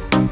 you